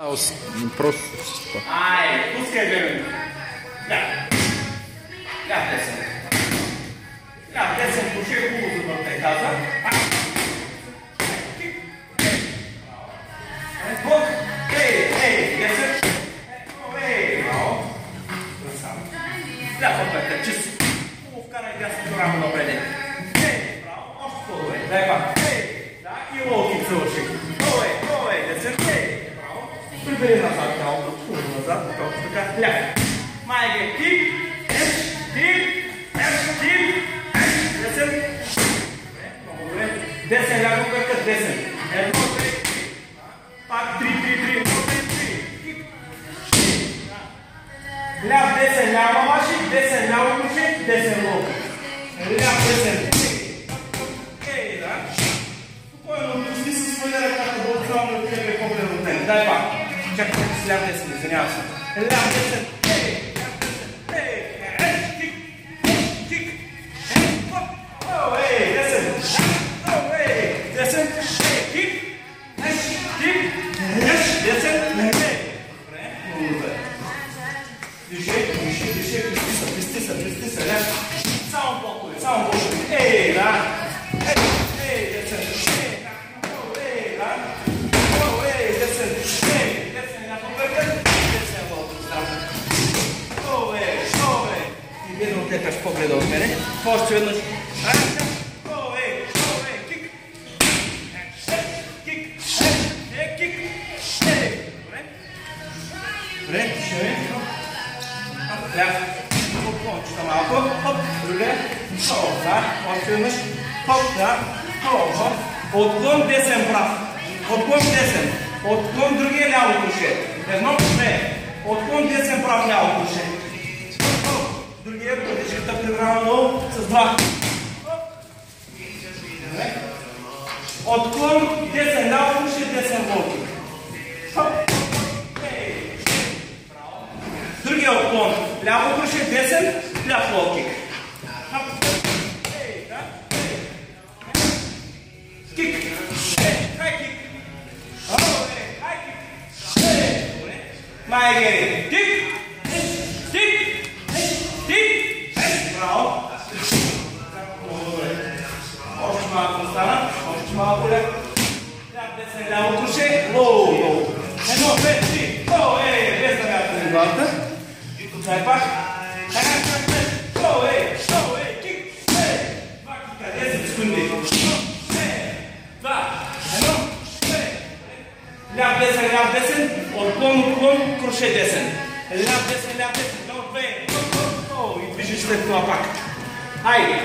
Просто. Ai, pускай бе. Да. Да, десен. Да, десен пуши е хубаво за те каза. Бог. Ей, ей, десен. Ей, браво. Още по-добре. Дай пак. Ей, да, и десен. Ей, браво. Прибери назад тялото. Хубаво назад. Точно така. Ляга. Майге, тип. Еш, тип. Еш, тип. Еш, десен. Десен, ляго кръка, десен. Едно, три. Пак три, три, три. Едно, три, три. Ляв, десен, лява маши, десен, ляво круше, десен лоб. Ляв, десен. Ей, да. Спокойно, пусти се своя ръката, да отзоваме от тебе поглед от мен. Дай пак. Чакай, с ляв десен, извинявам се. Ляв десен. Ей, ляв десен. Ей, ей, тик, тик. Ей, хоп. О, ей, десен. О, ей, десен. Ей, тик. Еш, тик. Еш, десен. Ей. Добре, много добре. Диши, диши, диши, присти се, присти се, присти се, ляж. Само по-хубаво, само по-хубаво. Ей, да. Ей, Е, кик. Е, е, кик. Ей, добре. Ще. Отклон десен прав. Отклон десен. Отклон другия ляво круше. Едно, две. Отклон десен прав ляво круше. Другия пътичката прибрава много с два. Отклон десен ляво круше, десен. Ей. Другия отклон. Ляво круше, десен, Още малко остана. Още малко ляво. Ляв, десен, ляво круше. Лоу, лоу. Едно, две, три. О, ей, без да мятаме двата. Дай пак. Чакай, чакай. О, ей, о, ей, кик. Ей. Два кика, 10 секунди. Ей. Два. Едно. Ей. Ляв десен, ляв десен. Отклон, отклон, круше десен. Ляв десен, ляв десен. Едно, две. О, и движиш след това пак. Айде.